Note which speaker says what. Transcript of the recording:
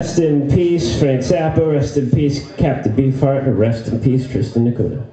Speaker 1: Rest in peace, Frank Zappa. Rest in peace, Captain Beefheart. And rest in peace, Tristan Nakuna.